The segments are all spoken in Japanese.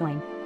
Join.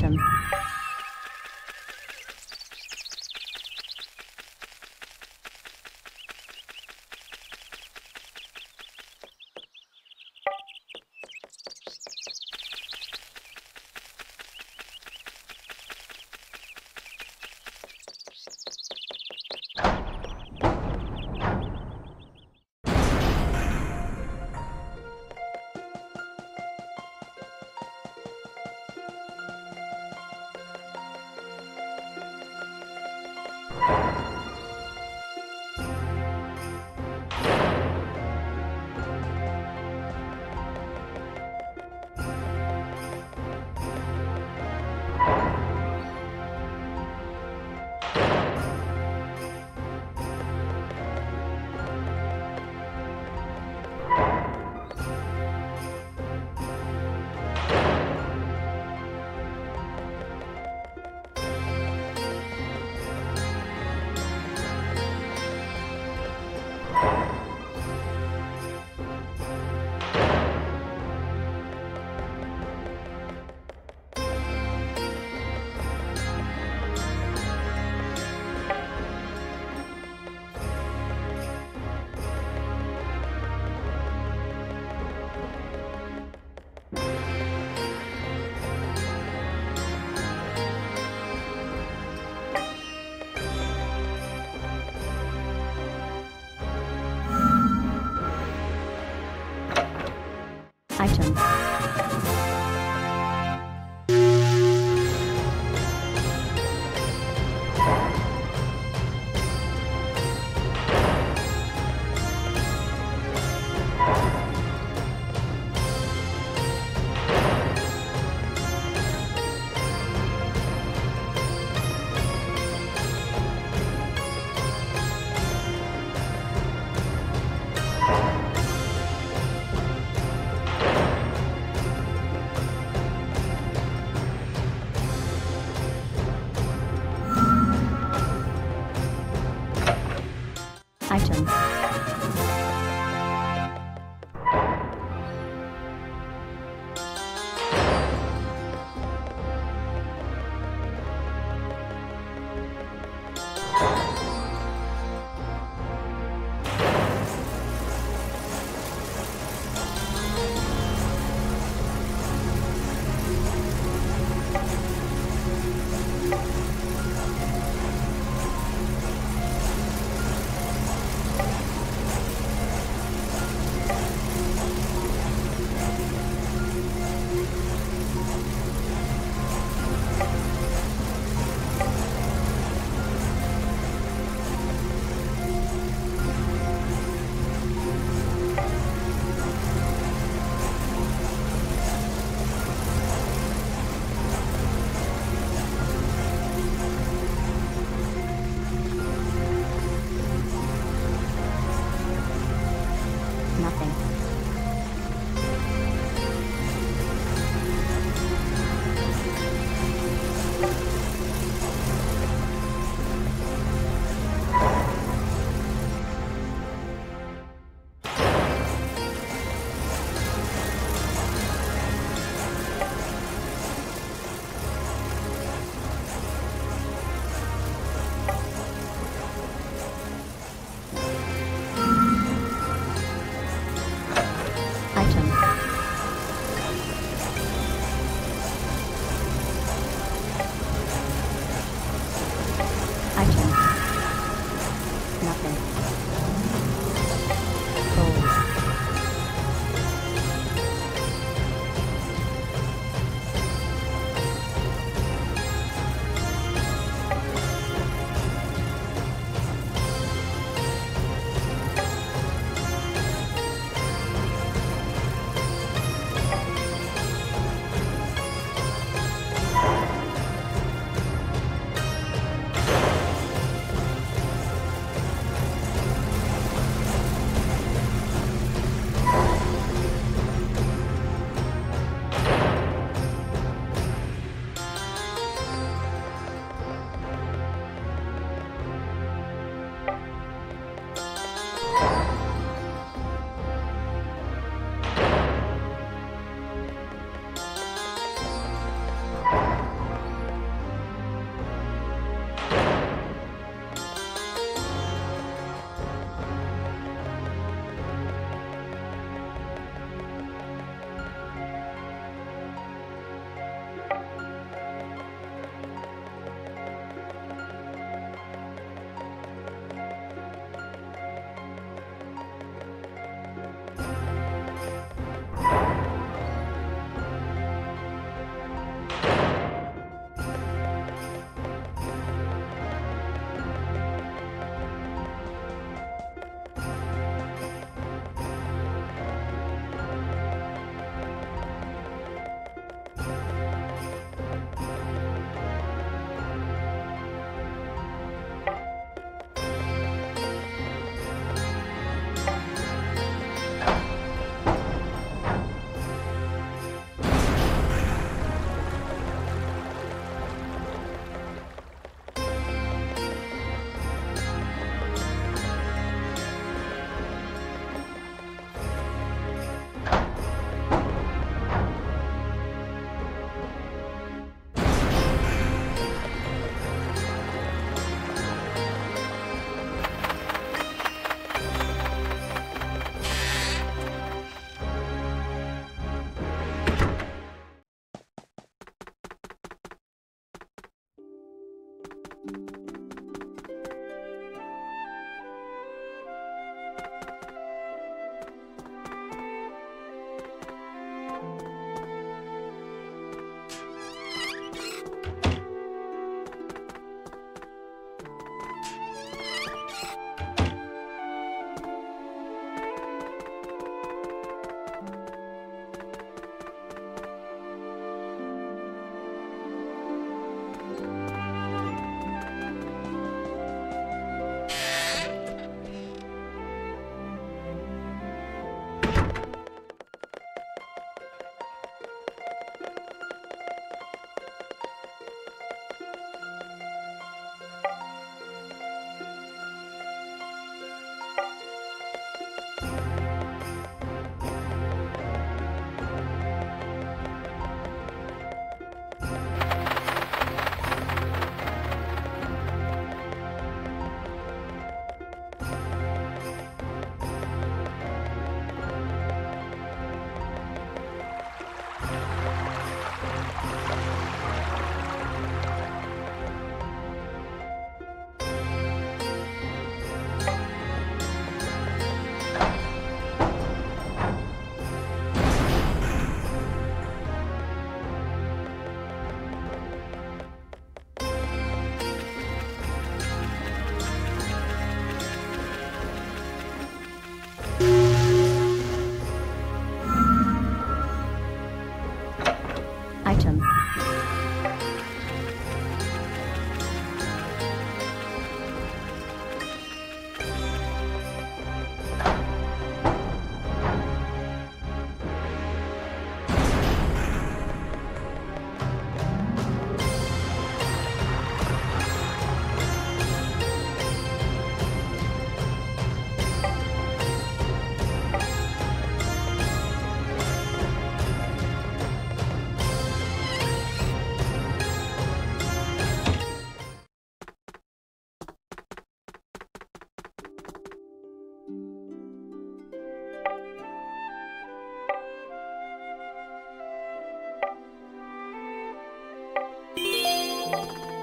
system. you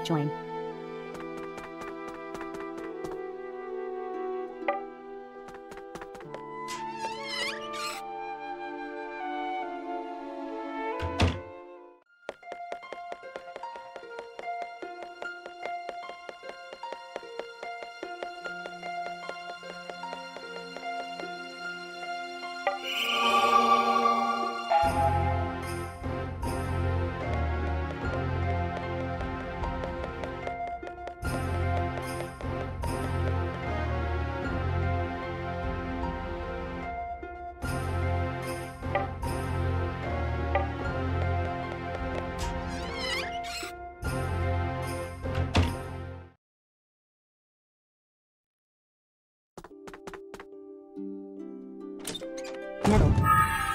Join. Claro.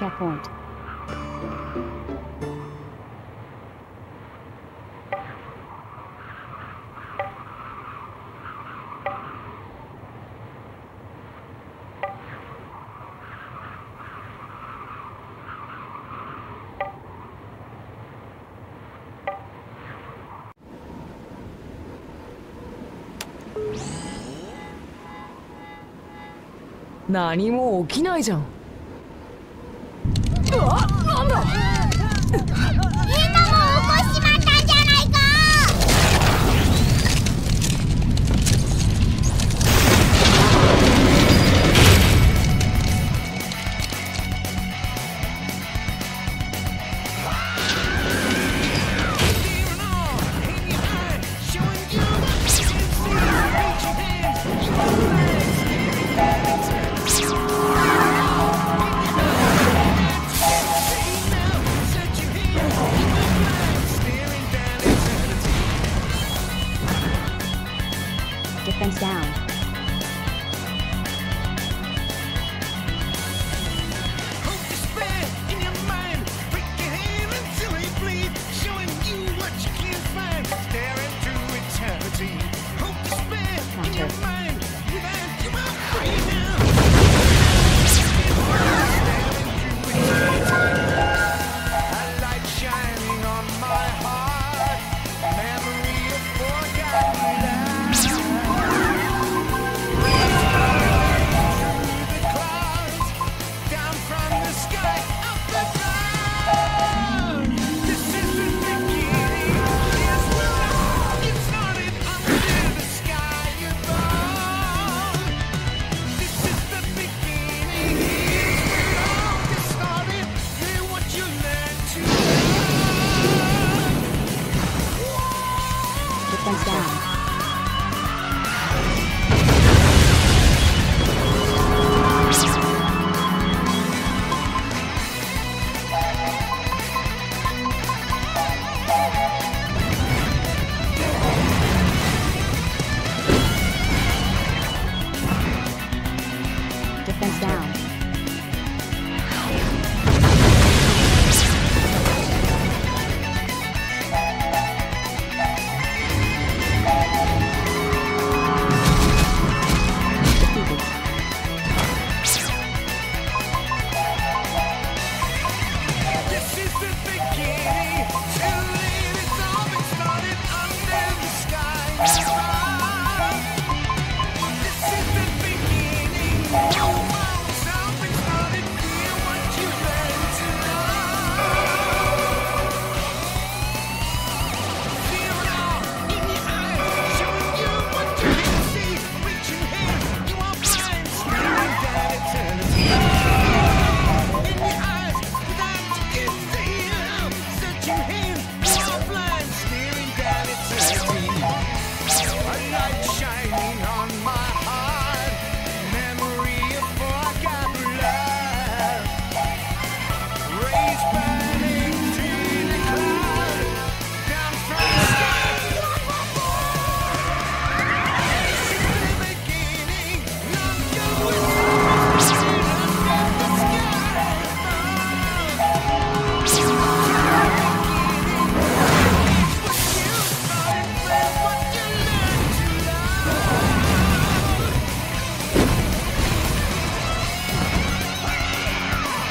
Checkpoint.「何も起きないじゃん」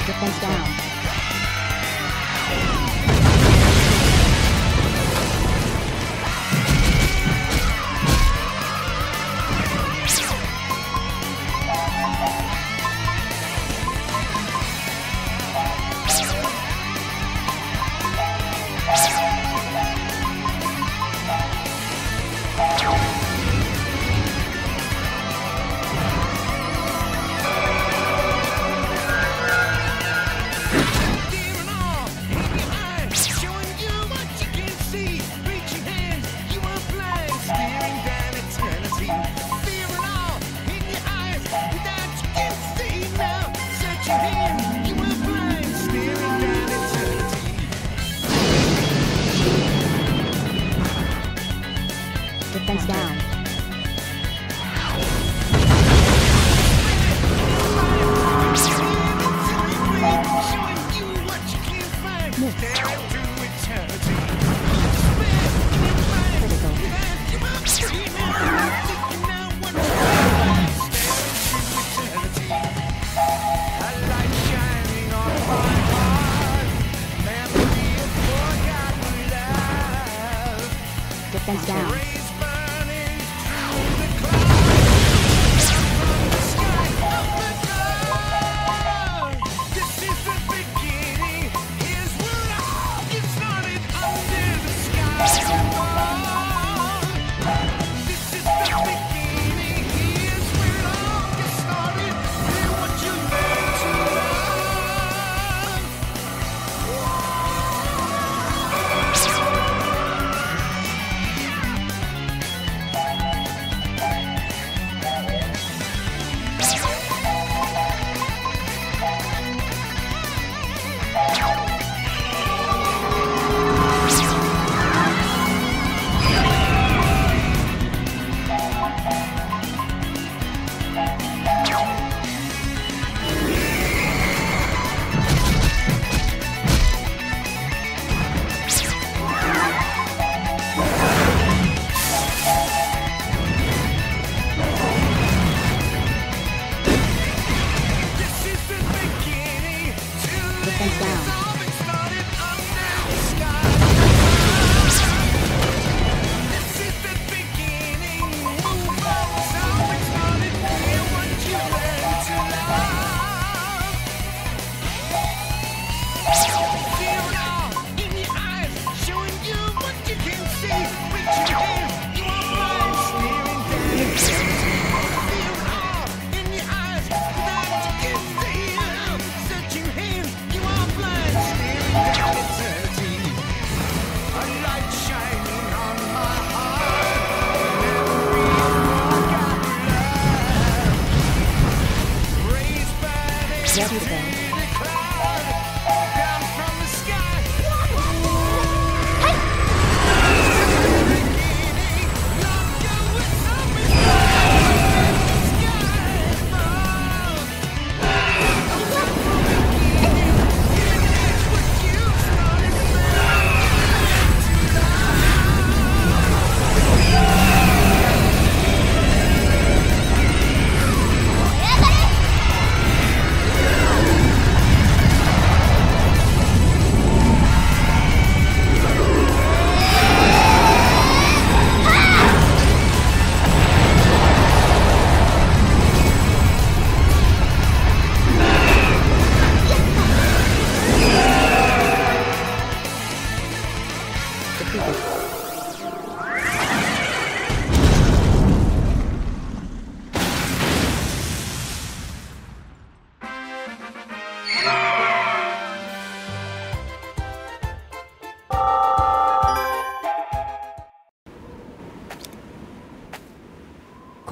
defense down.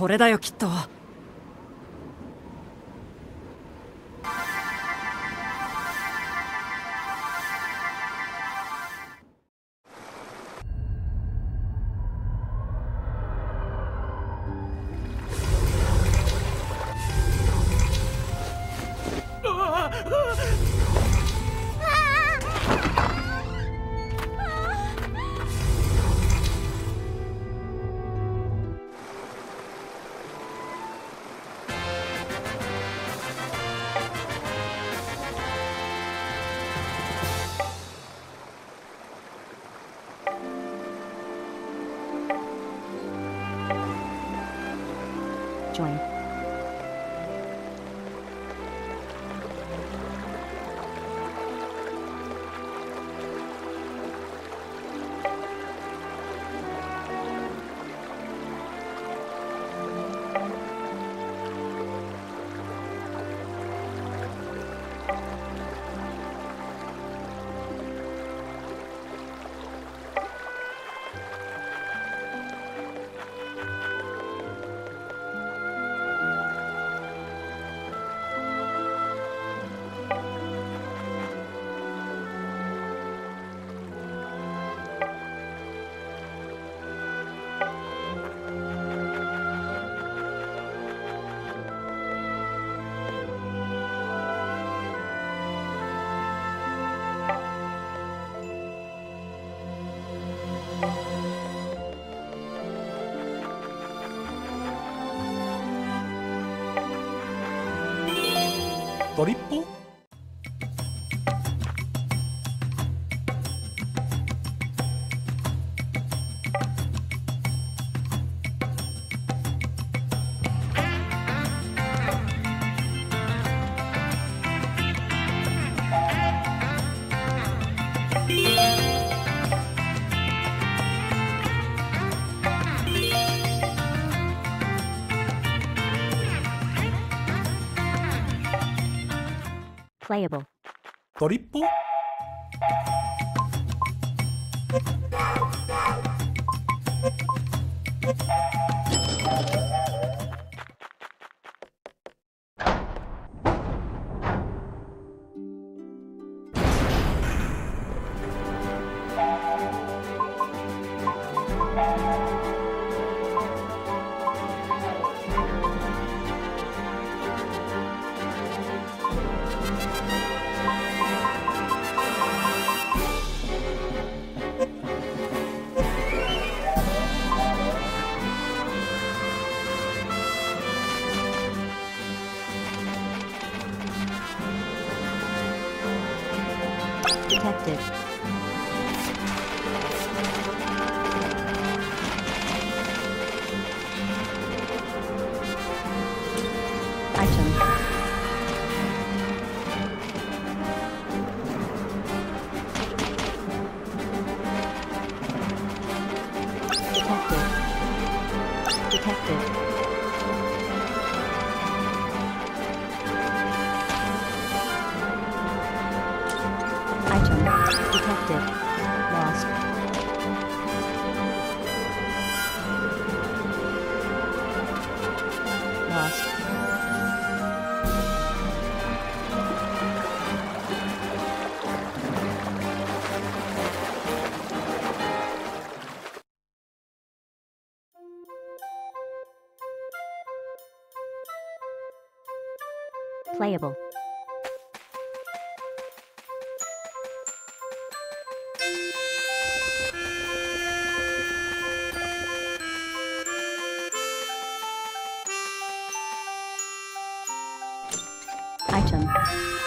これだよきっと」Playable. Playable. Item.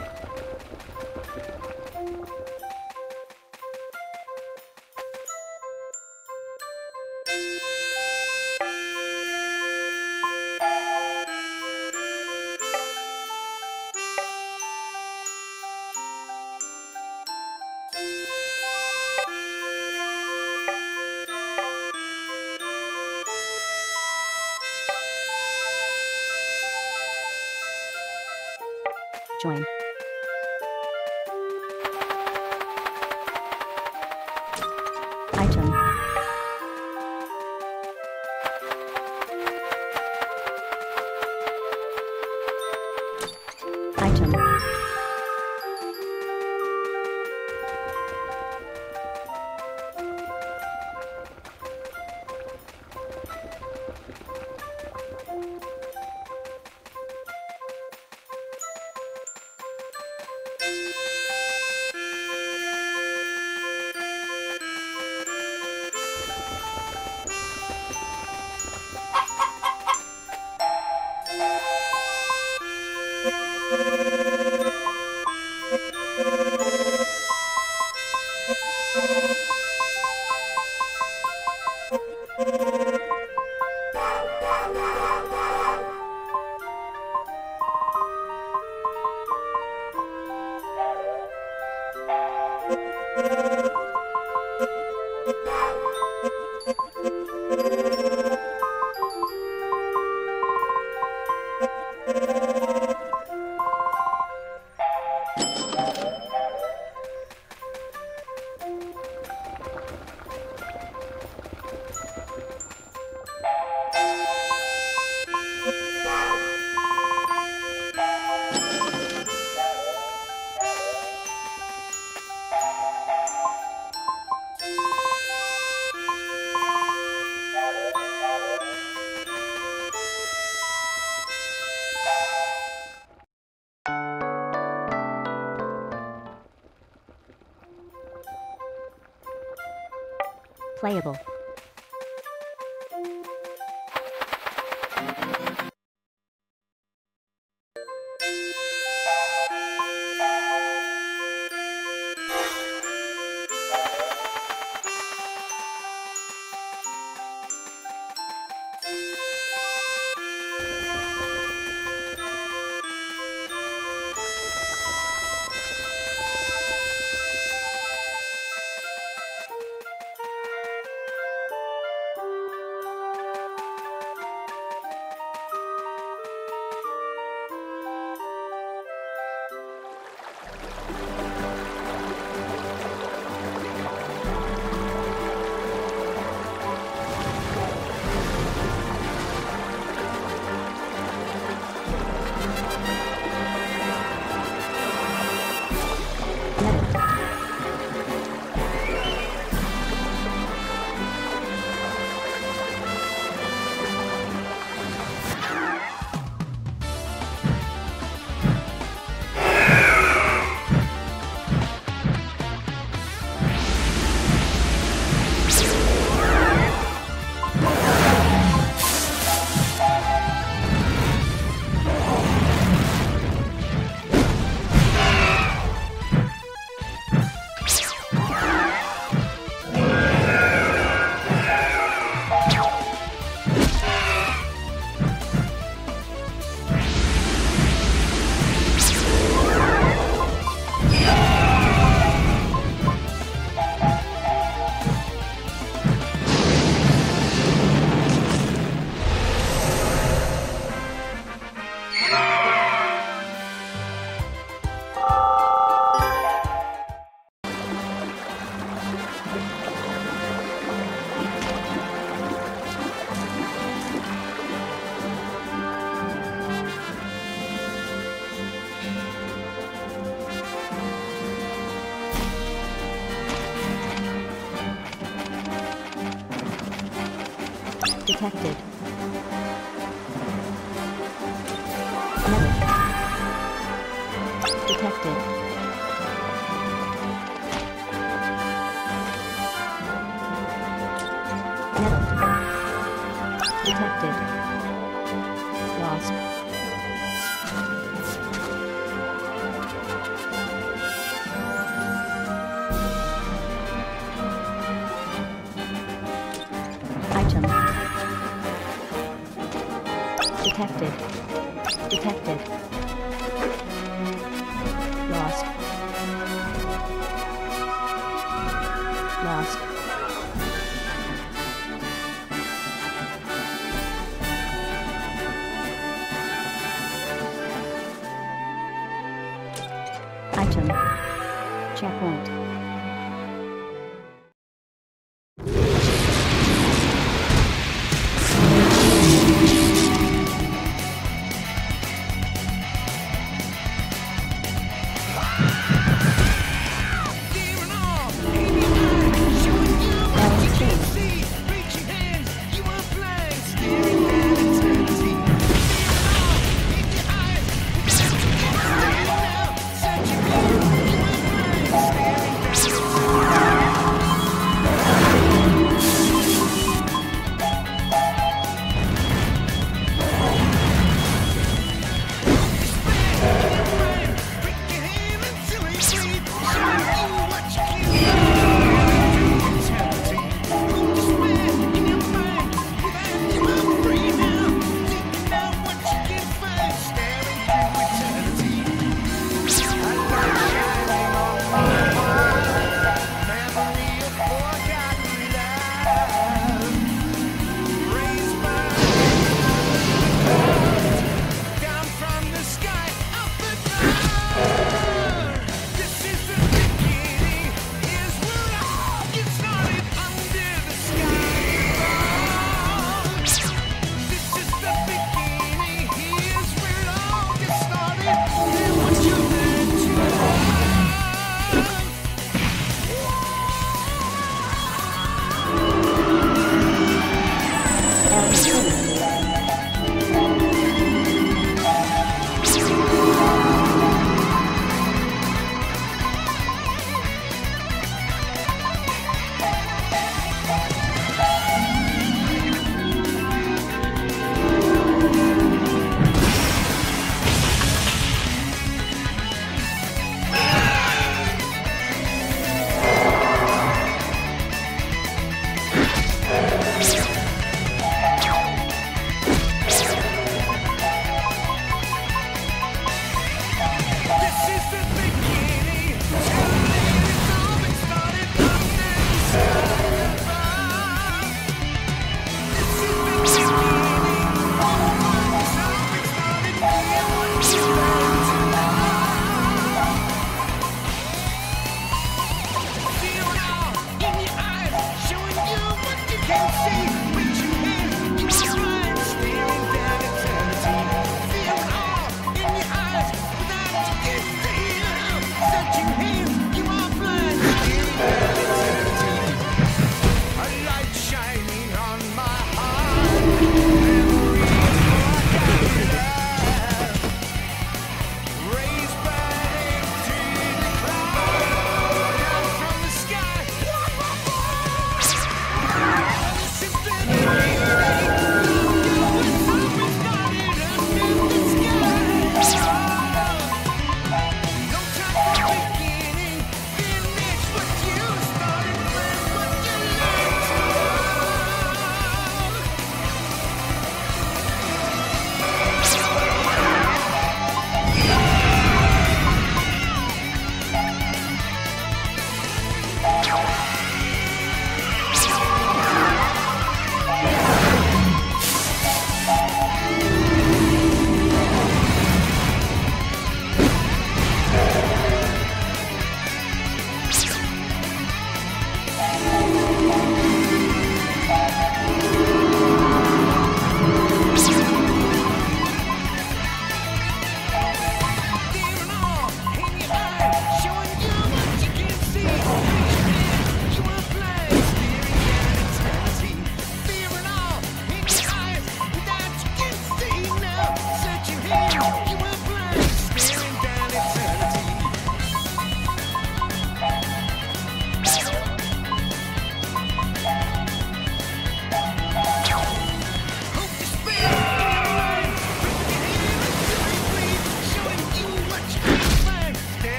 Join. Playable. Detected.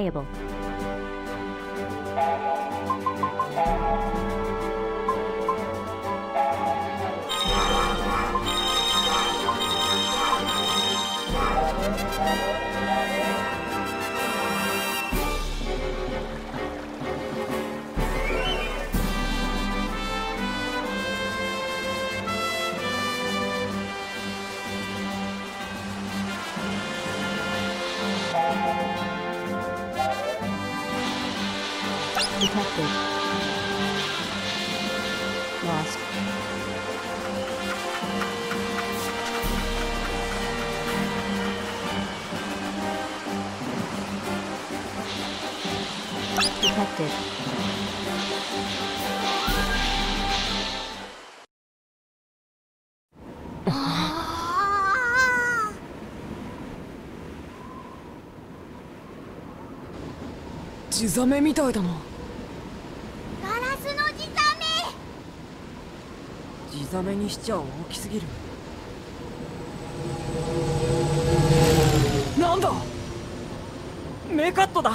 Playable. 地ザメみたいだな。ガラスの地ザメ地ザメにしちゃ大きすぎるなんだメカットだ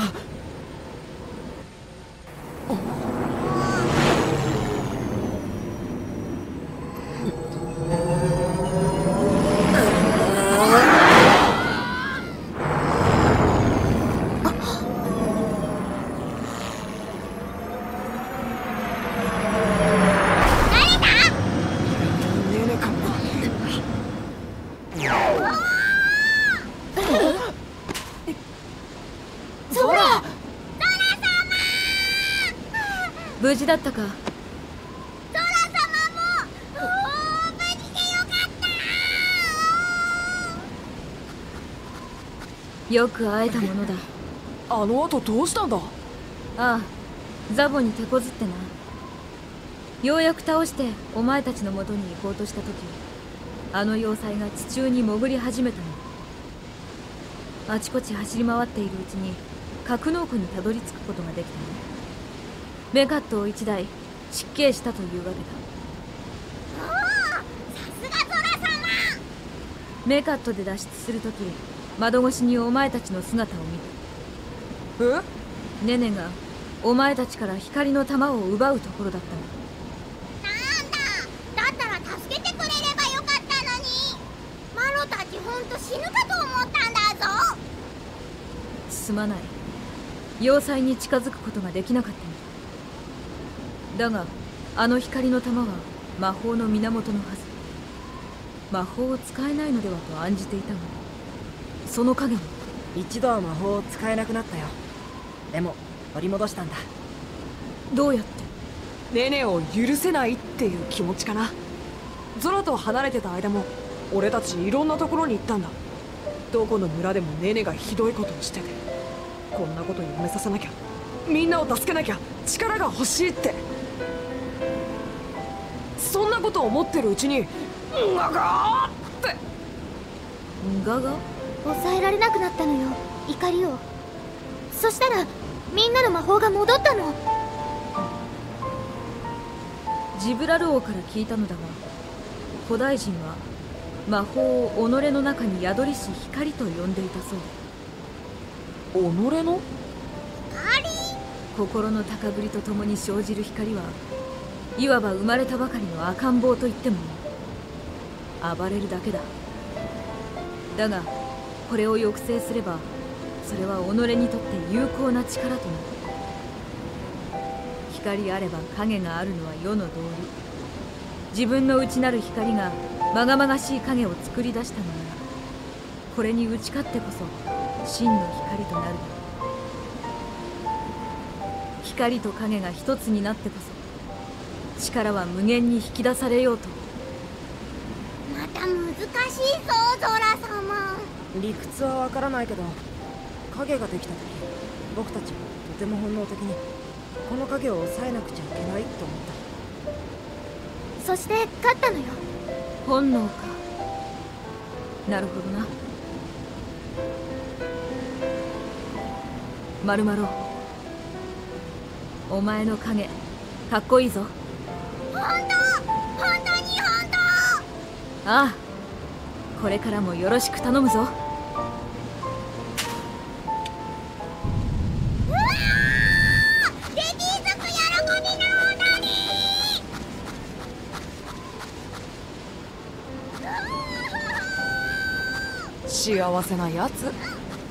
ネネかなゾラ無事だったか。ゾラ様も無事でよかった。よく会えたものだ。あの後どうしたんだ？ああザボに手こずってな。ようやく倒してお前たちの元に行こうとした時あの要塞が地中に潜り始めたの。あちこち走り回っているうちに格納庫にたどり着くことができたのメカットを1台失敬したというわけだ。さすがゾラ様。メカットで脱出する時窓越しにお前たちの姿を見た。え？ネネがお前たちから光の玉を奪うところだったの。なんだ。だったら助けてくれればよかったのに。マロたちほんと死ぬかと思ったんだぞ。すまない。要塞に近づくことができなかった。んだだがあの光の玉は魔法の源のはず。魔法を使えないのではと案じていたがその影も。一度は魔法を使えなくなったよ。でも取り戻したんだ。どうやって？ネネを許せないっていう気持ちかな。ゾラと離れてた間も俺たちいろんなところに行ったんだ。どこの村でもネネがひどいことをしててこんなことやめさせなきゃ。みんなを助けなきゃ。力が欲しいってそんなことを思ってるうちにうわがーって。ガが抑えられなくなったのよ。怒りを。そしたらみんなの魔法が戻ったの。ジブラル王から聞いたのだが古代人は魔法を己の中に宿りし光と呼んでいたそう。で己の？心の高ぶりとともに生じる光はいわば生まれたばかりの赤ん坊と言っても暴れるだけだ。だがこれを抑制すればそれは己にとって有効な力となる。光あれば影があるのは世の道理。自分の内なる光がまがまがしい影を作り出したのならこれに打ち勝ってこそ真の光となる。だ光と影が一つになってこそ力は無限に引き出されようと。また難しいぞゾラ様。理屈はわからないけど影ができた時僕たちはとても本能的にこの影を抑えなくちゃいけないと思った。そして勝ったのよ。本能か。なるほどな。まるまろお前の影かっこいいぞああこれからもよろしく頼むぞ。幸せなやつ。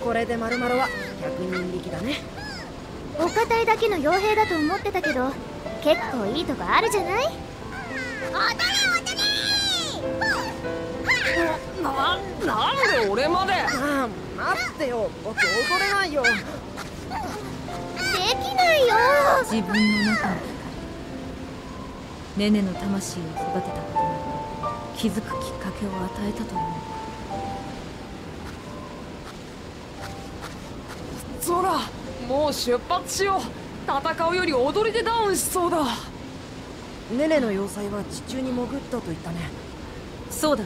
これでまるまるは100人力だね。お堅いだけの傭兵だと思ってたけど結構いいとこあるじゃない？踊れ踊れななんで俺まで？ああ待ってよ。僕踊れないよ。できないよ。自分の中のネネの魂を育てたことが気づくきっかけを与えたと思う。ゾラもう出発しよう戦うより踊りでダウンしそうだ。ネネの要塞は地中に潜ったと言ったね。そうだ。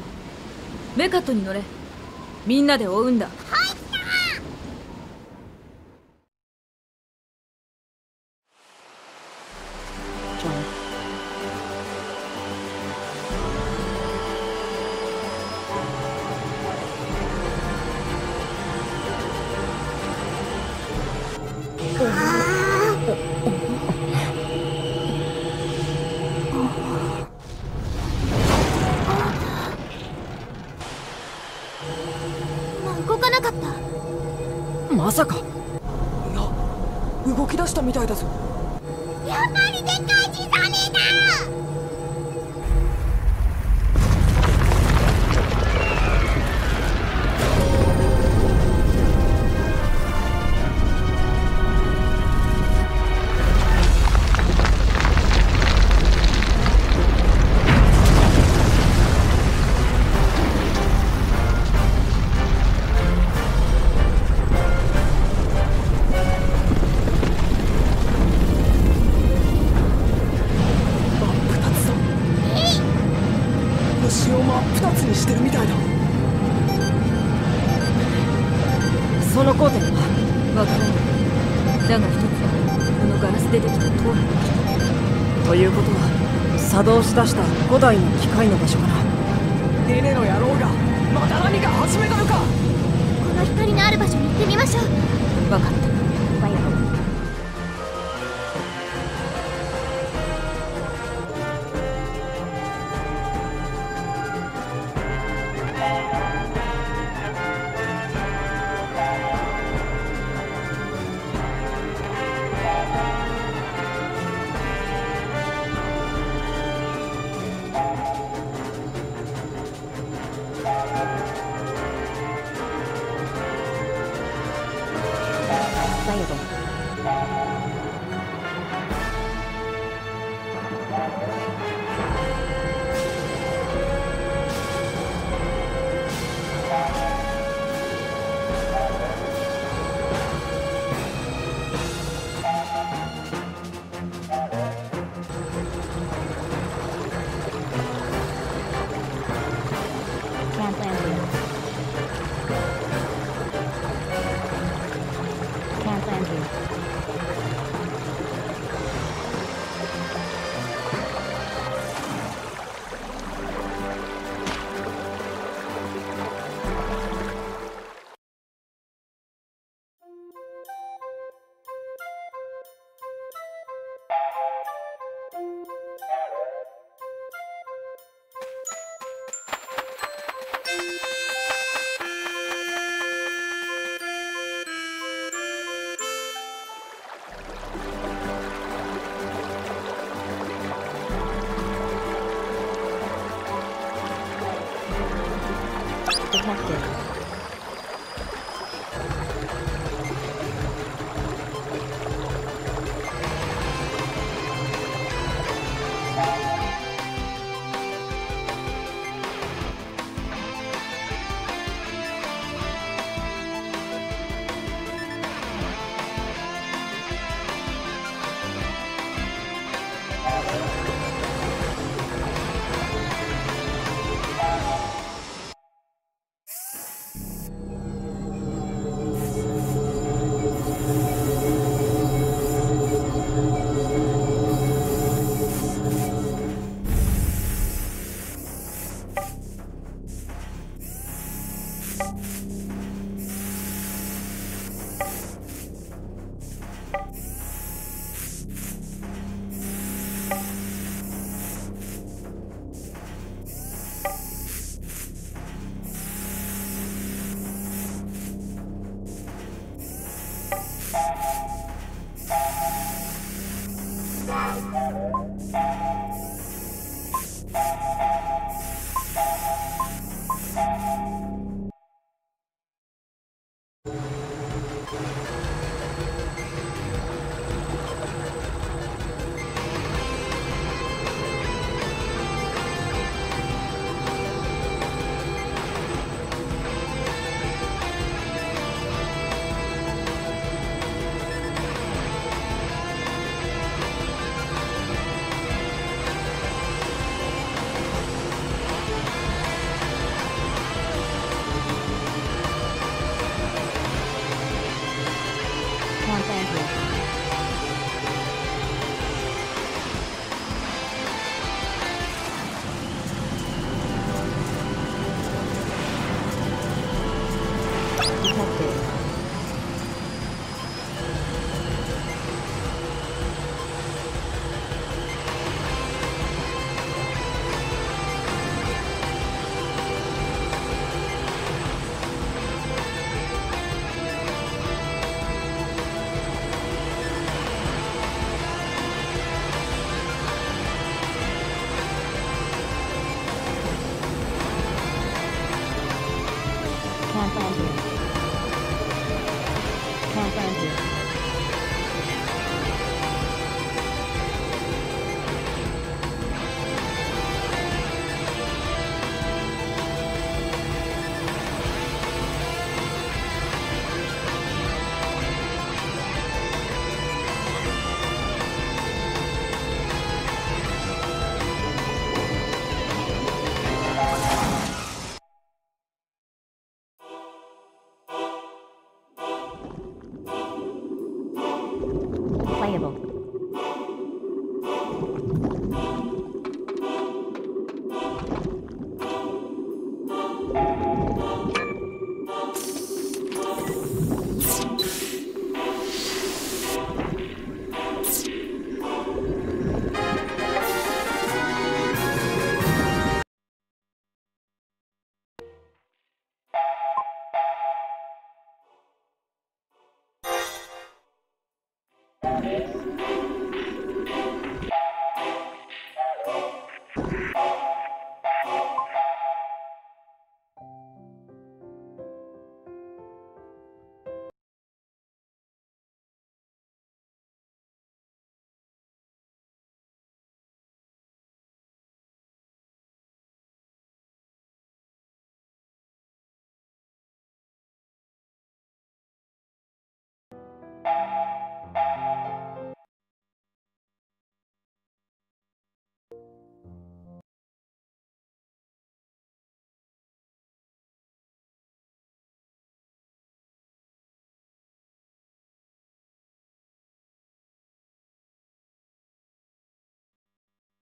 メカットに乗れ。みんなで追うんだ。はは作